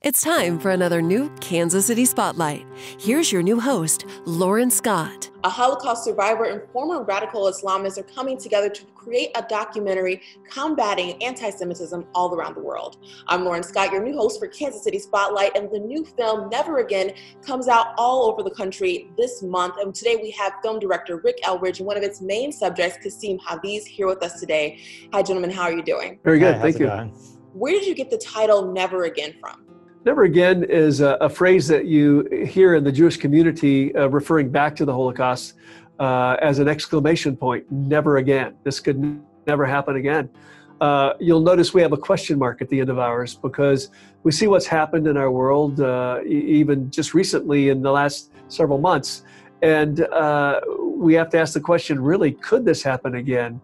It's time for another new Kansas City Spotlight. Here's your new host, Lauren Scott. A Holocaust survivor and former radical Islamists are coming together to create a documentary combating anti Semitism all around the world. I'm Lauren Scott, your new host for Kansas City Spotlight, and the new film, Never Again, comes out all over the country this month. And today we have film director Rick Eldridge and one of its main subjects, Kasim Hafeez, here with us today. Hi, gentlemen, how are you doing? Very good, Hi, thank you. going? Where did you get the title Never Again from? Never again is a, a, phrase that you hear in the Jewish community uh, referring back to the Holocaust uh, as an exclamation point. Never again. This could n- never happen again. Uh, you'll notice we have a question mark at the end of ours because we see what's happened in our world, uh, e- even just recently in the last several months. And uh, we have to ask the question really, could this happen again?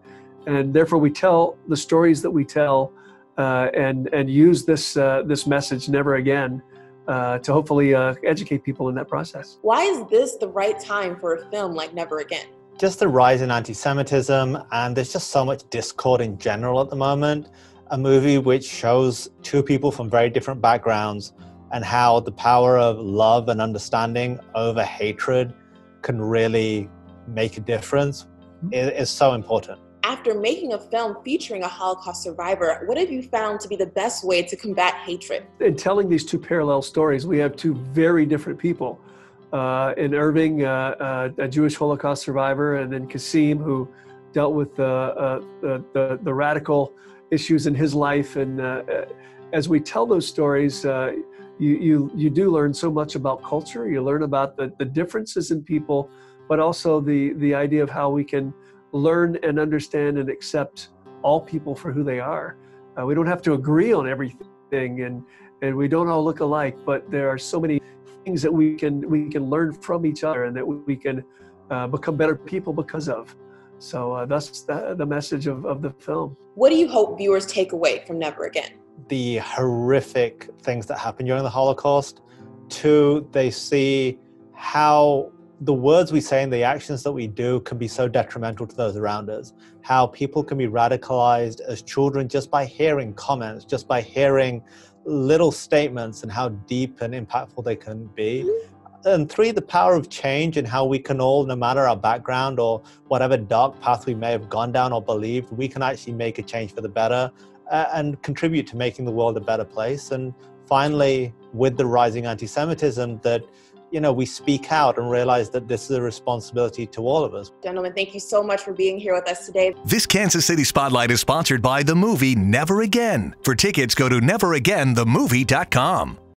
And therefore, we tell the stories that we tell uh, and and use this uh, this message never again uh, to hopefully uh, educate people in that process. Why is this the right time for a film like Never Again? Just the rise in anti Semitism, and there's just so much discord in general at the moment. A movie which shows two people from very different backgrounds and how the power of love and understanding over hatred can really make a difference is, is so important. After making a film featuring a Holocaust survivor, what have you found to be the best way to combat hatred? In telling these two parallel stories, we have two very different people. Uh, in Irving, uh, uh, a Jewish Holocaust survivor, and then Kasim, who dealt with the, the, the, radical issues in his life. And uh, as we tell those stories, uh, you, you, you do learn so much about culture. You learn about the, the differences in people, but also the, the idea of how we can learn and understand and accept all people for who they are. Uh, we don't have to agree on everything, and and we don't all look alike. But there are so many things that we can we can learn from each other, and that we can uh, become better people because of. So uh, that's the, the message of, of the film. What do you hope viewers take away from Never Again? The horrific things that happened during the Holocaust. Two, they see how the words we say and the actions that we do can be so detrimental to those around us. How people can be radicalized as children just by hearing comments, just by hearing little statements, and how deep and impactful they can be. And three, the power of change and how we can all, no matter our background or whatever dark path we may have gone down or believed, we can actually make a change for the better uh, and contribute to making the world a better place. And finally, with the rising anti Semitism, that you know, we speak out and realize that this is a responsibility to all of us. Gentlemen, thank you so much for being here with us today. This Kansas City Spotlight is sponsored by the movie Never Again. For tickets, go to neveragainthemovie.com.